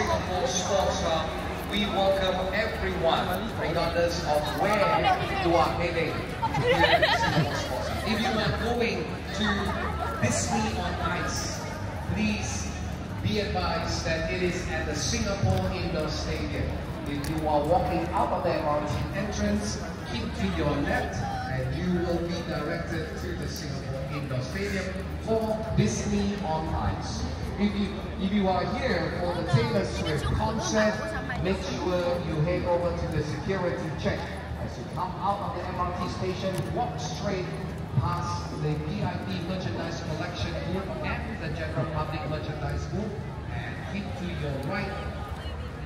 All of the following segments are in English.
Sports Hub, we welcome everyone, regardless of where you are heading Singapore If you are going to Disney on Ice, please be advised that it is at the Singapore Indoor Stadium. If you are walking out of the MRT entrance, keep to your left and you will be directed to the Singapore Indoor Stadium for Disney on Ice. If you, if you are here for the Taylor Swift concert, make sure you head over to the security check. As you come out of the MRT station, walk straight past the VIP merchandise collection booth and the general public merchandise booth and keep to your right.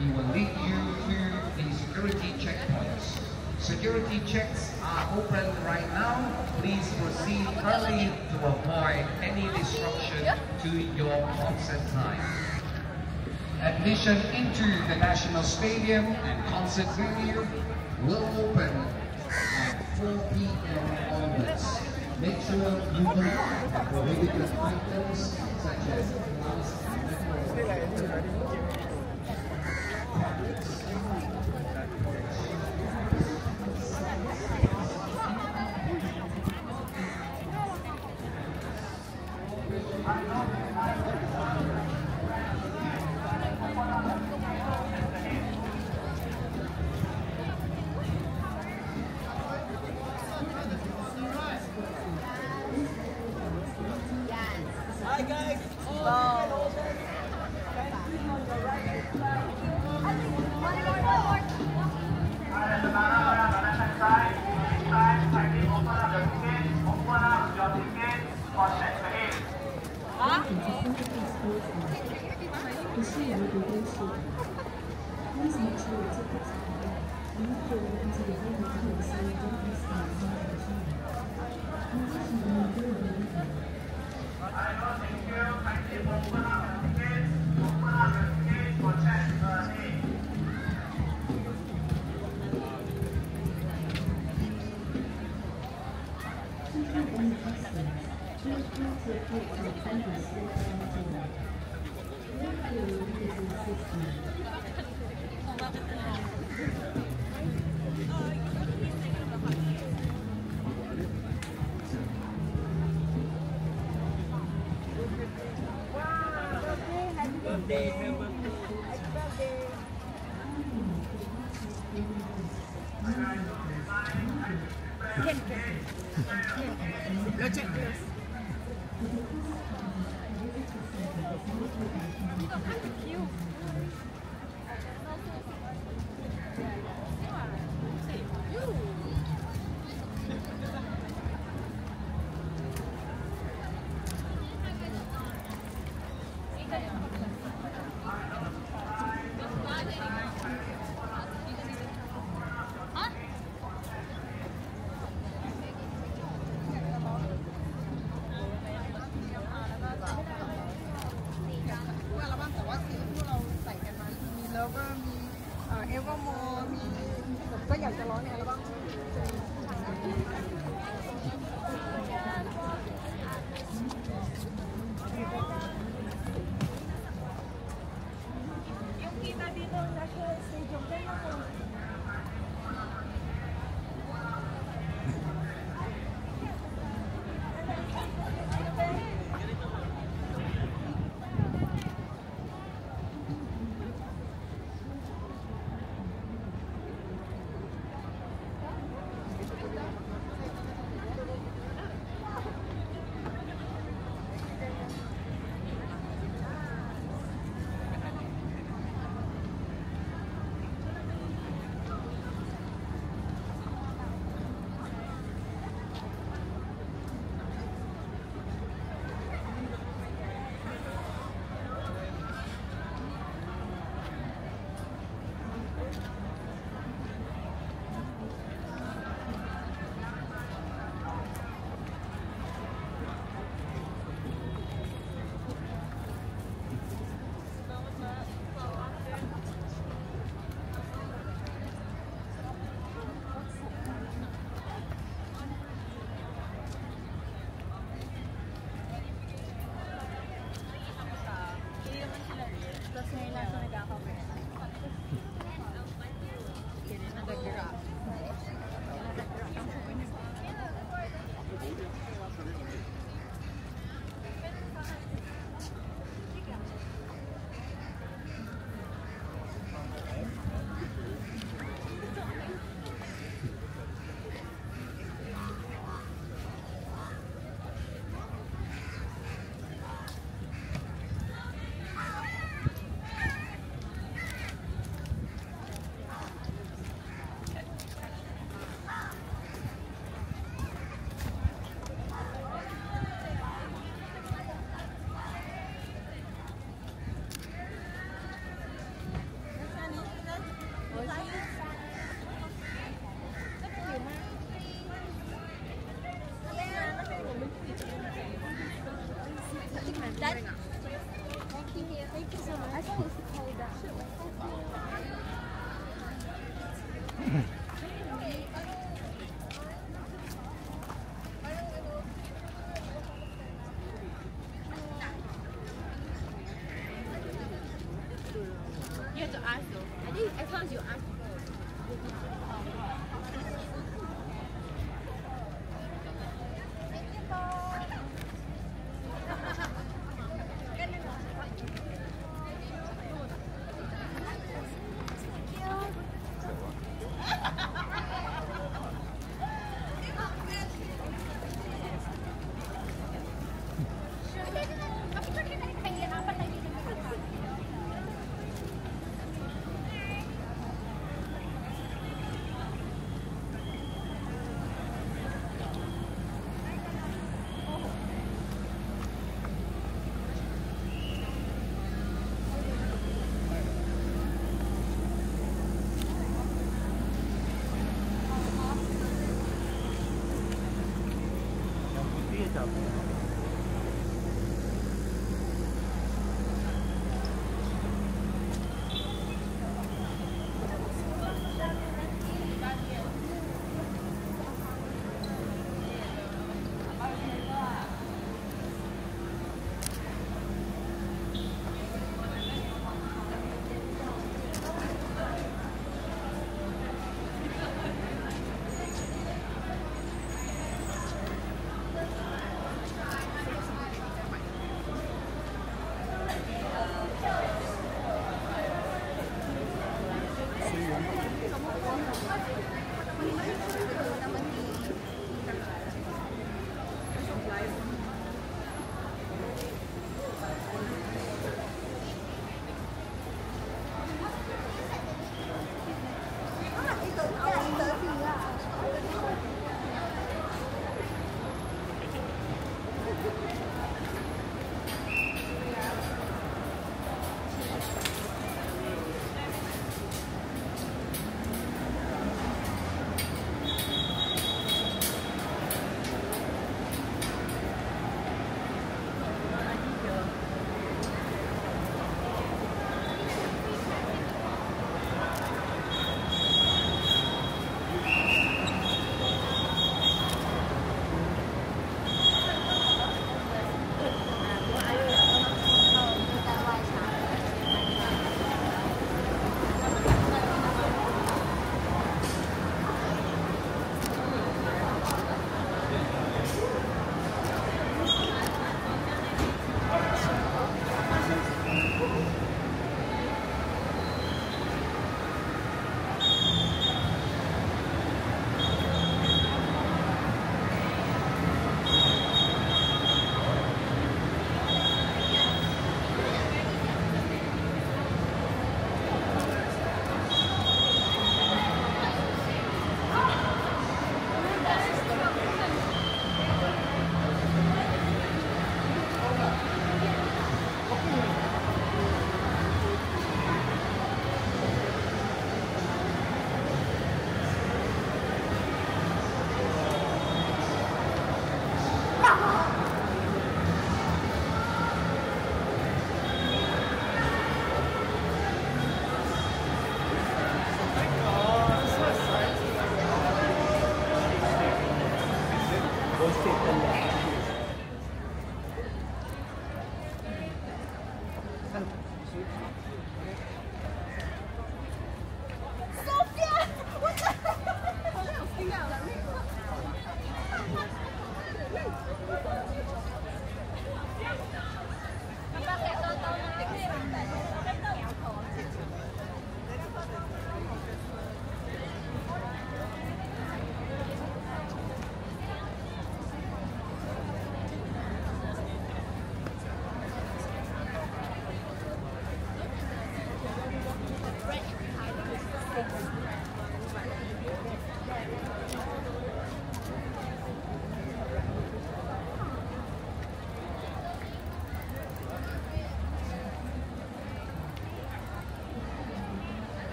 He will lead you to the security checkpoints. Security checks are open right now. Please proceed early to avoid any disruption to your concert time. Admission into the National Stadium and concert venue will open at 4 p.m. onwards. Make sure you collect prohibited items such as glass and metal. มีเลเวอร์มีเอเวอร์โมมีผมก็อยากจะร้องในอัลบั้ม That's, thank you た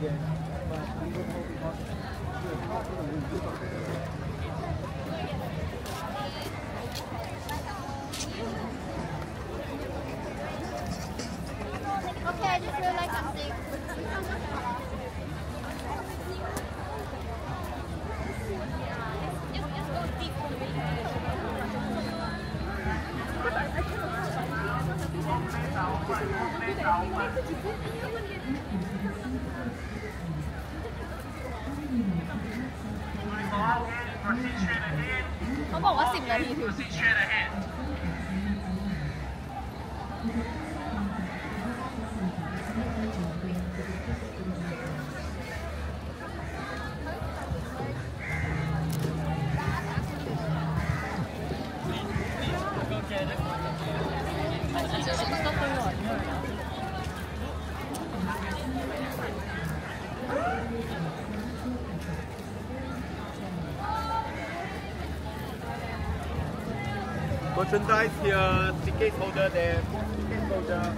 Singapore Merchandise here, ticket holder there, ticket holder.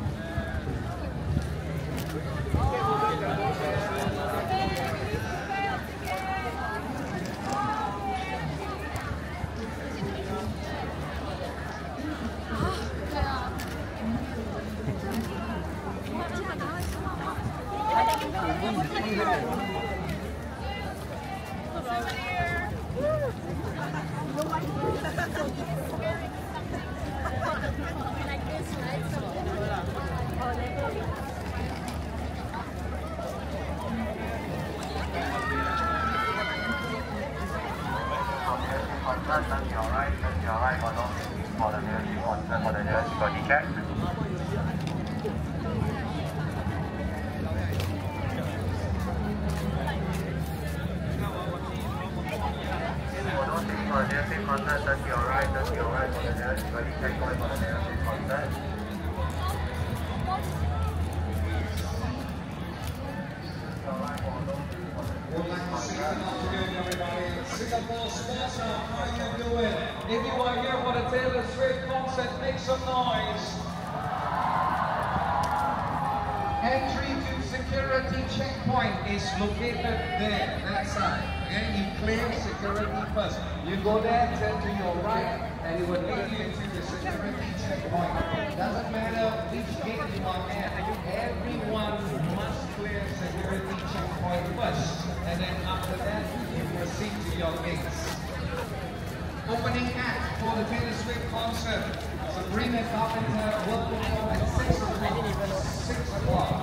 Concern, turn to your right, turn to your right, for those for the nearest concern, for the nearest security check. For those sitting for the nearest concern, turn to your right, turn to your right, for the nearest security check, going for the nearest concern. Would like to say good afternoon, everybody. Singapore Sports Hub, how you doing? If you are here for the Taylor Swift concert, make some noise. Entry to security checkpoint is located there, that side. Okay, you clear security first. You go there, turn to your right, and it will lead you to the security checkpoint. Doesn't matter which gate you are at, everyone must clear security checkpoint first, and then after that, you proceed to your gates. Opening act for the Taylor Swift concert. Sabrina Carpenter will perform at 6 o'clock. 6 o'clock.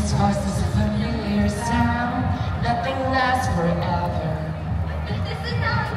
These horses a familiar sound, nothing lasts forever. This is not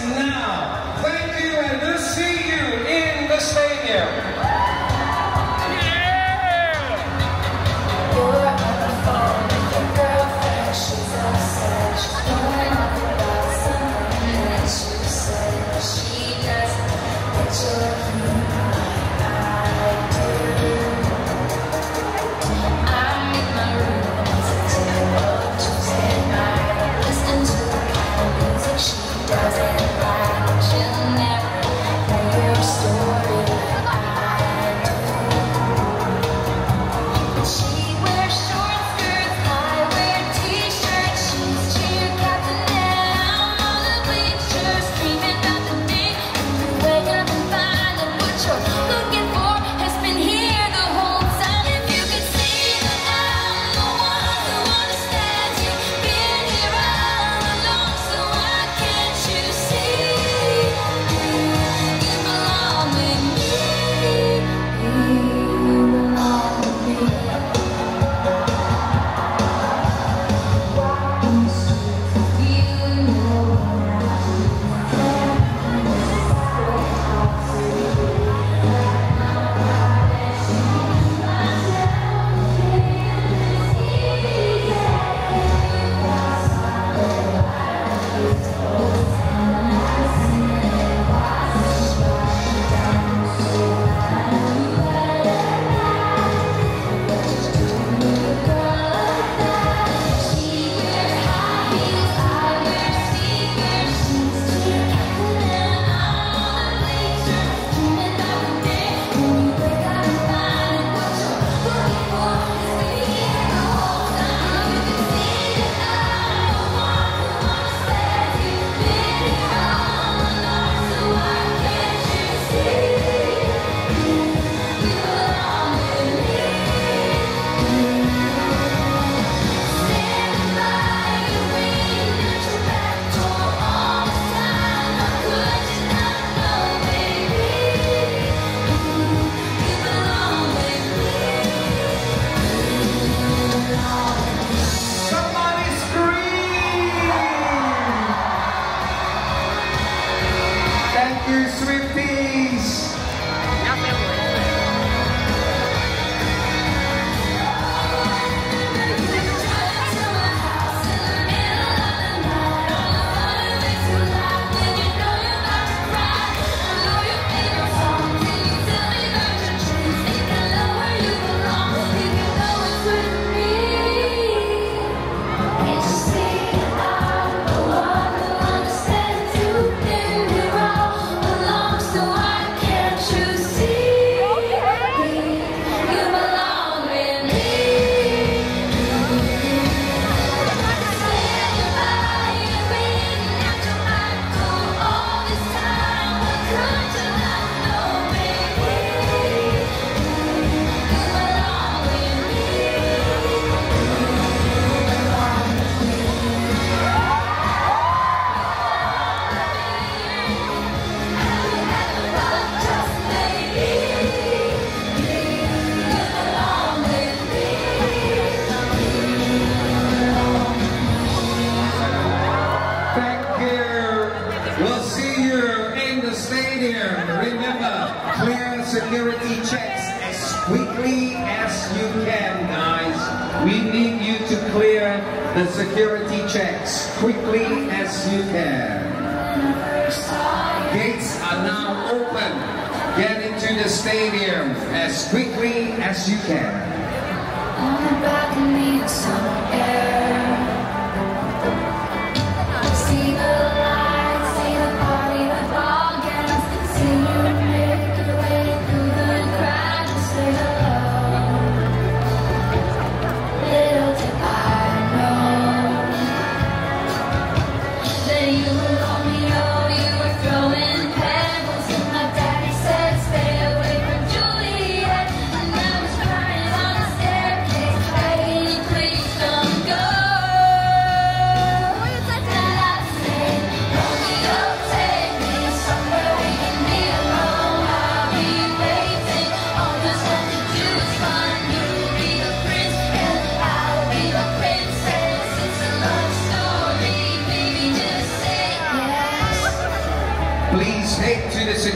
now. security checks quickly as you can. Gates are now open. Get into the stadium as quickly as you can.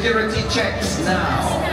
Security checks now.